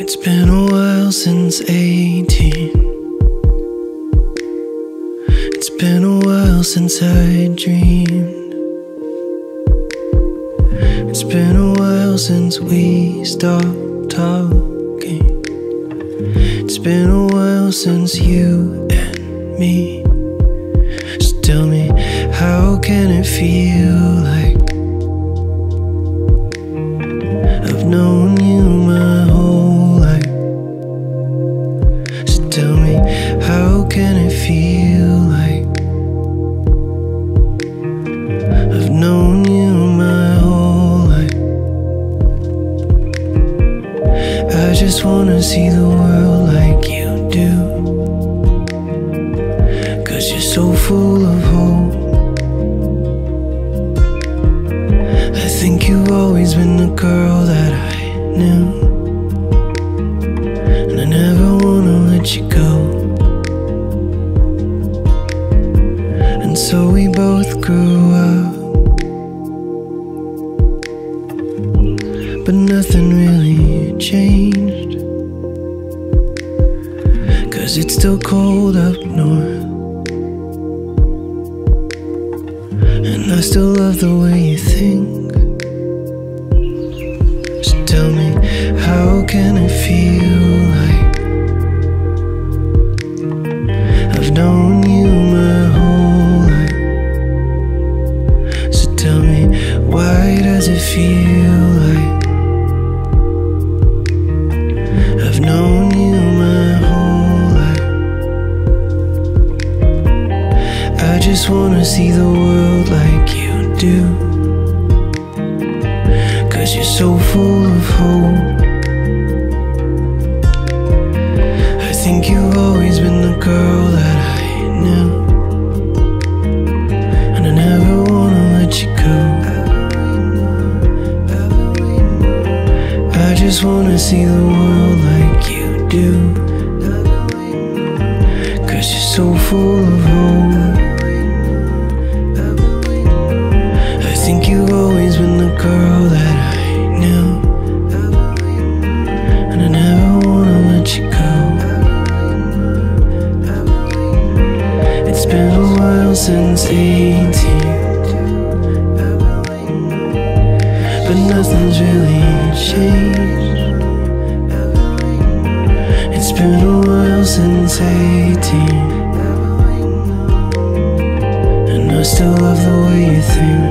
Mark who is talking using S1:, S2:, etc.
S1: It's been a while since 18. It's been a while since I dreamed. It's been a while since we stopped talking. It's been a while since you and me. So tell me, how can it feel like Tell me, how can it feel like I've known you my whole life? I just wanna see the world like you do. Cause you're so full of hope. I think you've always been the girl that let you go. And so we both grew up. But nothing really changed. Cause it's still cold up north. And I still love the way you think. So tell me, how can it feel just wanna see the world like you do. Cause you're so full of hope. I think you've always been the girl that I knew. And I never wanna let you go. I just wanna see the world like you do. Cause you're so full of hope. 18th But nothing's really changed It's been a while since 18 And I still love the way you think